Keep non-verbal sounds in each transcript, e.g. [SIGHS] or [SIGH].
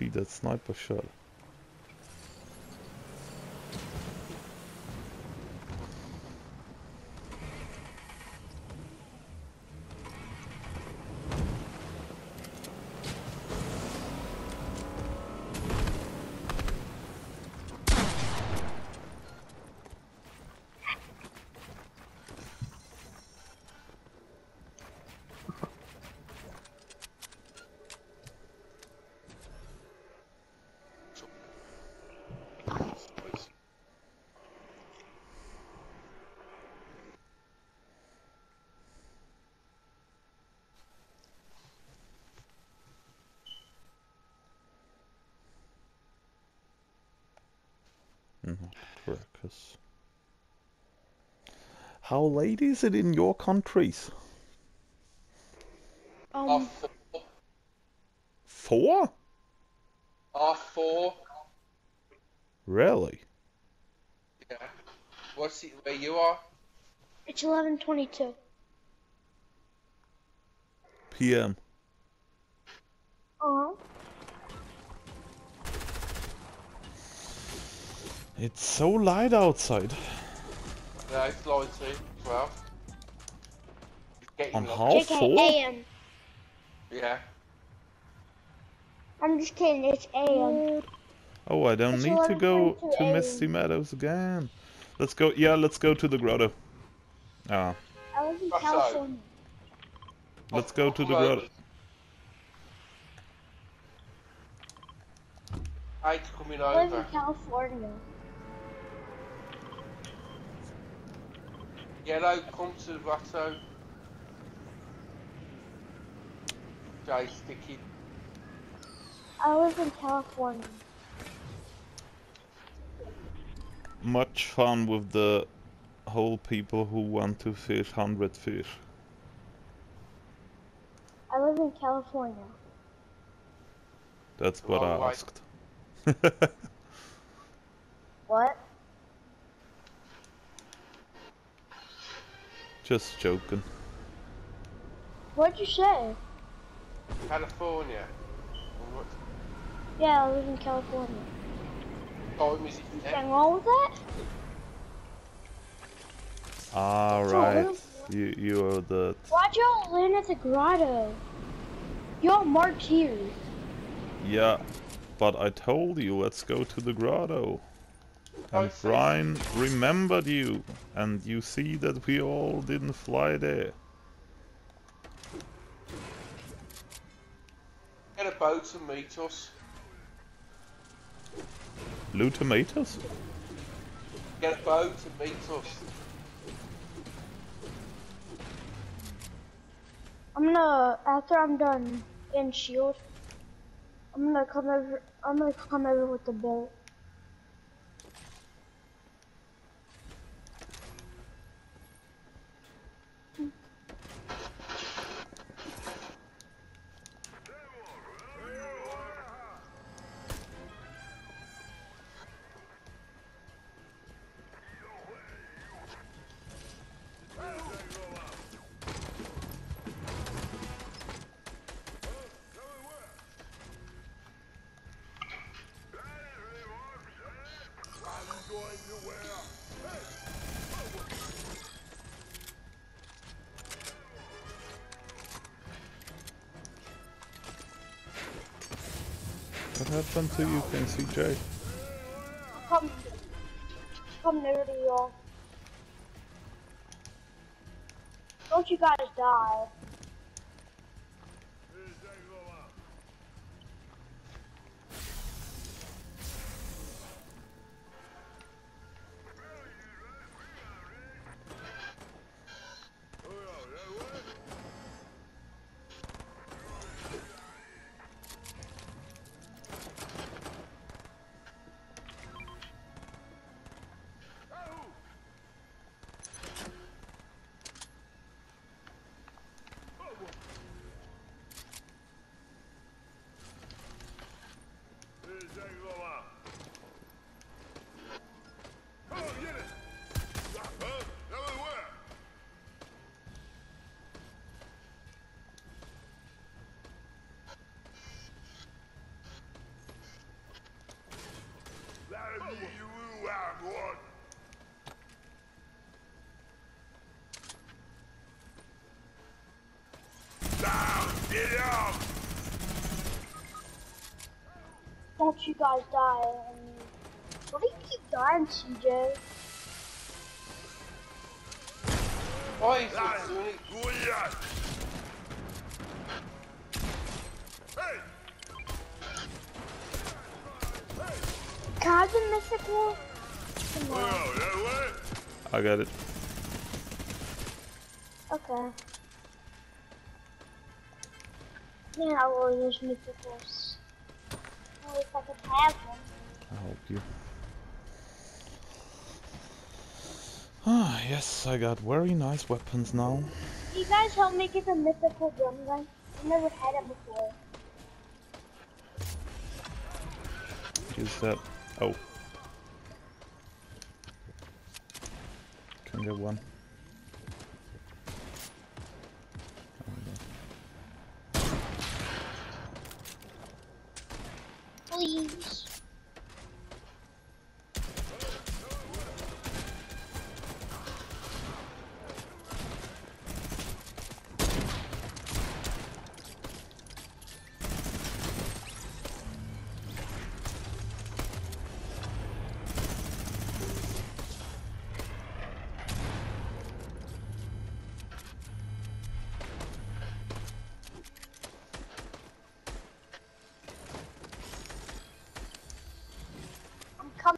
see that sniper shot. Not crackers. How late is it in your countries? Um, four. Four? Half four. Really? Yeah. What's it where you are? it's 11:22. PM. It's so light outside. No, it's line two. Well. It's getting On late. half JK four? AM. Yeah. I'm just kidding. It's AM. Oh, I don't It's need to go 11:22 to AM. Misty Meadows again. Let's go. Yeah, let's go to the grotto. Ah, I live in California. let's go to the grotto. I hate coming I live in. California. Yellow, come to the grotto. Jay, sticky. I live in California. Much fun with the whole people who want to fish 100 fish. I live in California. That's what I way. asked. [LAUGHS] What? Just joking. What'd you say? California. Yeah, I live in California. time is it now? Anything wrong with that? Alright. You, you are the... Why'd y'all land at the grotto? Y'all marked here. Yeah, but I told you, let's go to the grotto. I And see. Brian remembered you, and you see that we all didn't fly there. Get a boat and meet us. Blue tomatoes? Get a boat and meet us. I'm gonna after I'm done in shield. I'm gonna come over. I'm gonna come over with the boat. Happened to you, KCJ? Come, come near to y'all. Don't you guys die? Don't you guys die. Why do you keep dying, CJ? Why is Can I have the mythical? Come on. I got it. Okay. Man, I will use mythicals. Well, if I could have them. I'll help you. Ah, yes, I got very nice weapons now. You guys help me get the mythical drum gun? I've never had it before. Use that. Oh. Can get one.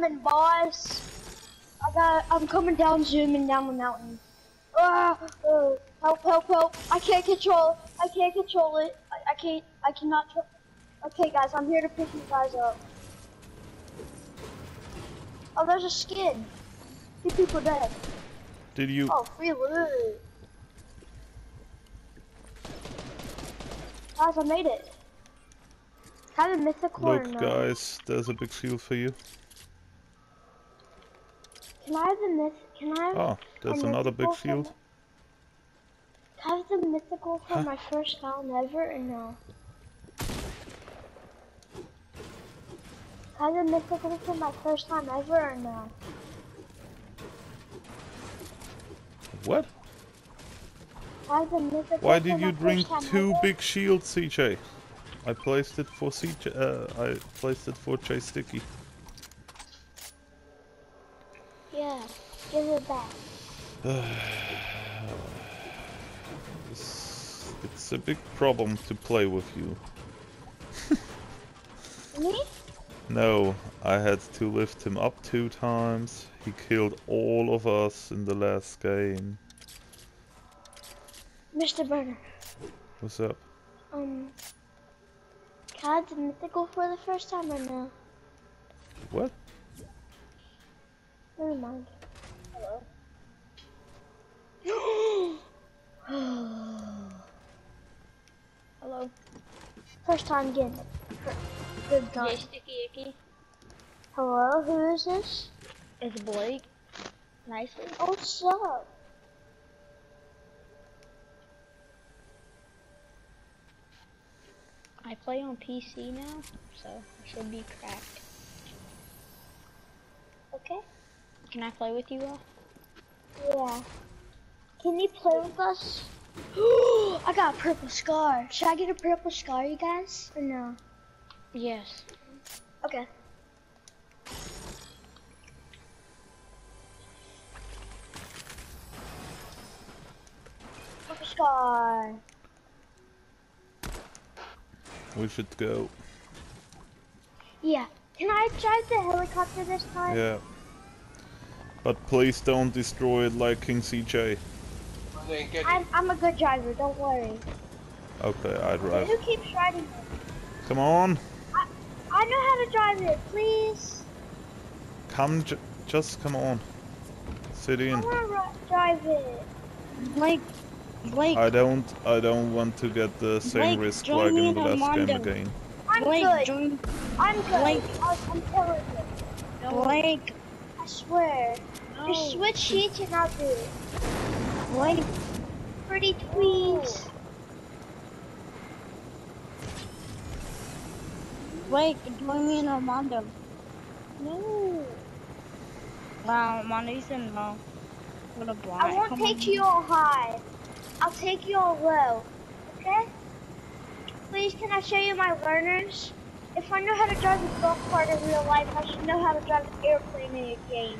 Coming, boys. I got. I'm coming down, zooming down the mountain. Ah, uh, help, help, help! I can't control. I can't control it. I, I can't. I cannot. Okay, guys, I'm here to pick you guys up. Oh, there's a skin. Two people dead. Did you? Oh, free loot. Guys, I made it. Have a mythical Look, guys, there's a big shield for you. Can I have the myth? Can I have? Oh, there's another big mythical for shield. my- Can I have the mythical for Huh? my first time ever or no? I have the mythical for my first time ever or no? What? Can I have the mythical Why did you bring two ever? big shields, CJ? I placed it for CJ. Uh, I placed it for J Sticky. Give it back. [SIGHS] It's, it's a big problem to play with you. [LAUGHS] Me? No, I had to lift him up two times. He killed all of us in the last game. Mr. Burner. What's up? Um, can I have the mythical for the first time or no? What? Never mind. Hello. [GASPS] Hello. First time getting it. Good time. Hey, Sticky Icky. Hello, who is this? It's Blake. Nice. Oh, what's up? I play on PC now, so I should be cracked. Okay. Can I play with you all? Yeah. Can you play with us? [GASPS] I got a purple scar. Should I get a purple scar, you guys? Or no? Yes. Okay. Purple scar. We should go. Yeah. Can I drive the helicopter this time? Yeah. But please don't destroy it like King CJ. And then get I'm, I'm a good driver, don't worry. Okay, I drive. Who keeps riding it? Come on, I, I know how to drive it, please. come, j just come on. Sit I in. want to drive it. Blake. Blake. I don't, I don't want to get the same Blake, risk like in the in last game Armando. again. I'm Blake, good. join. I'm good. Blake. I, I'm killing it. Blake. I swear. Just oh. switch sheets and I'll do it. Blake. Pretty tweens. Blake, join me in Armando. No. Wow, my knees in low. What a blind. I won't Come take on. you all high. I'll take you all low. Okay? Please, can I show you my learners? If I know how to drive a golf cart in real life, I should know how to drive an airplane in a game.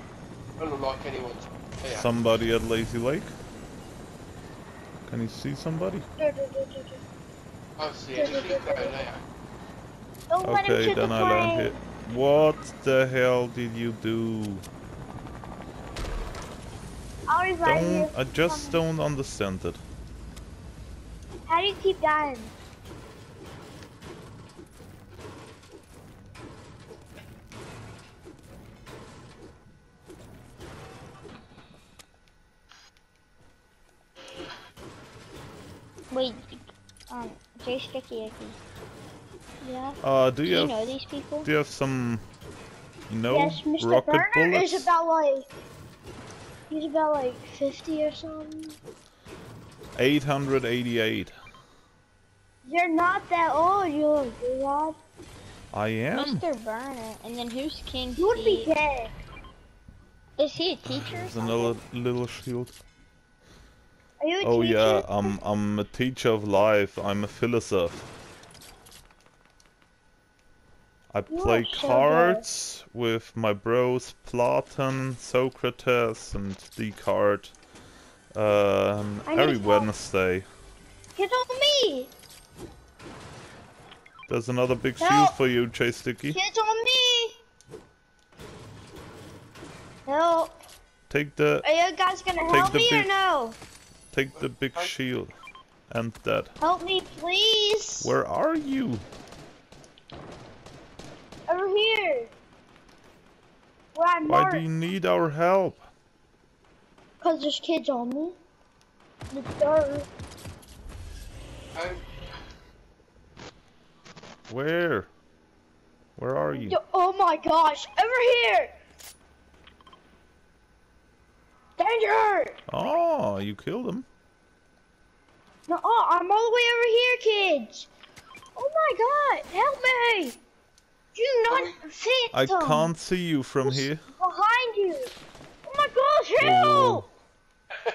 Don't like anyone's here. Somebody at Lazy Lake? Can you see somebody? I see it. Just keep going there. Oh, don't Okay, shoot the then I land plane. here. What the hell did you do? I'll revive you. Don't, I just don't understand it. How do you keep dying? Wait, Jay Sticky Icky. Yeah. Uh, do Do you you have, know these people? do you have some, you know, yes, Mr. rocket Burner bullets? is about like he's about like 50 or something. 888. You're not that old, you little god. I am. Mr. Burner, and then who's King You would be Steve? dead. Is he a teacher? There's another little shield. Are you a Oh teacher? yeah, I'm I'm a teacher of life. I'm a philosopher. I play are so good. cards with my bros Platon, Socrates, and Descartes. Um, every. Wednesday. Get on me! There's another big shield for you, Jay Sticky. Get on me! Help! Take the Are you guys gonna help me or no? Take the big shield. And that. Help me, please! Where are you? Over here! Where I'm Why marked. do you need our help? Cause there's kids on me. The dirt. Um, Where? Where are you? Oh my gosh! Over here! Danger! Oh, you killed him. No, oh, I'm all the way over here, kids! Oh my god! Help me! You not fit I can't see you from here. behind you! Oh my gosh, Whoa, help! Oh.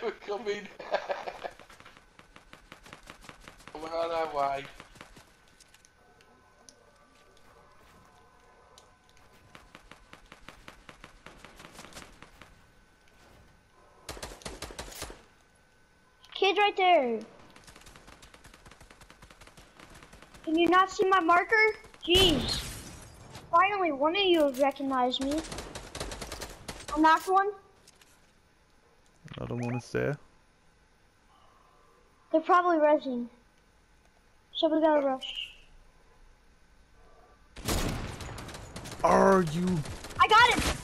[LAUGHS] we're coming. [LAUGHS] We're on our way. Kids right there. Can you not see my marker? Jeez. Finally, one of you have recognized me. I knocked one. Another one is there. They're probably resing. So we gotta rush. Are you? I got him!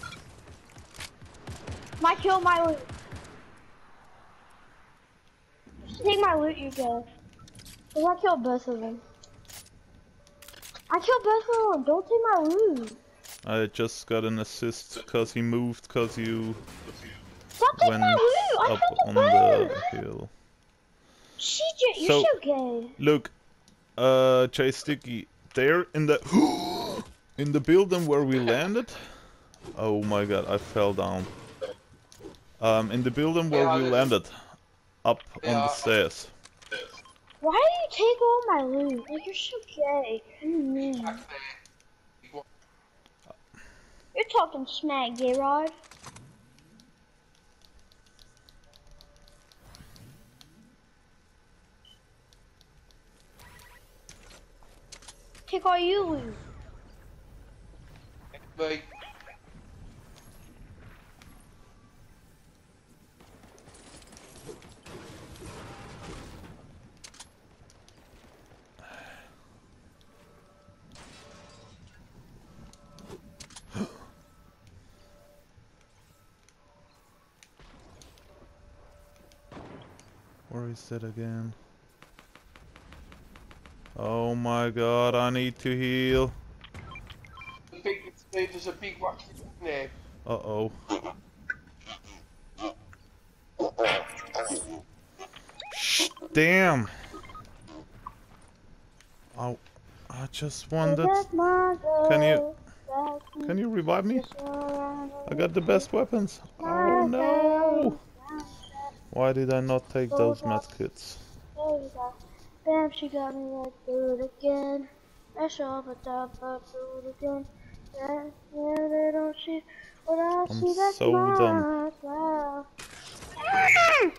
My kill, my loot. Just take my loot, you guys. Cause I killed both of them. I killed both of them. Don't take my loot. I just got an assist because he moved because you Stop taking went my loot. I up on them the hill. CJ, you're So- so, gay. Look, uh, Jay Sticky, there in the [GASPS] in the building where we landed. Oh my god, I fell down. Um, in the building where Yeah, we I- landed, up on the stairs. Why do you take all my loot? Like you're so gay. Back there. You want- You're talking smack, gay rod. Take all you loot. Me. Where is it again? Oh my god, I need to heal. There's a big rocket in there. Uh oh. Damn. Oh, I just wanted. That's Can you- Can you revive me? I got the best weapons. Oh no! Why did I not take oh, those med kits? Oh, there you go. Bam, she got me like do it again. A top up, do it again. Yeah, yeah, they don't see what I I'm see. That's so done. smile. Ah!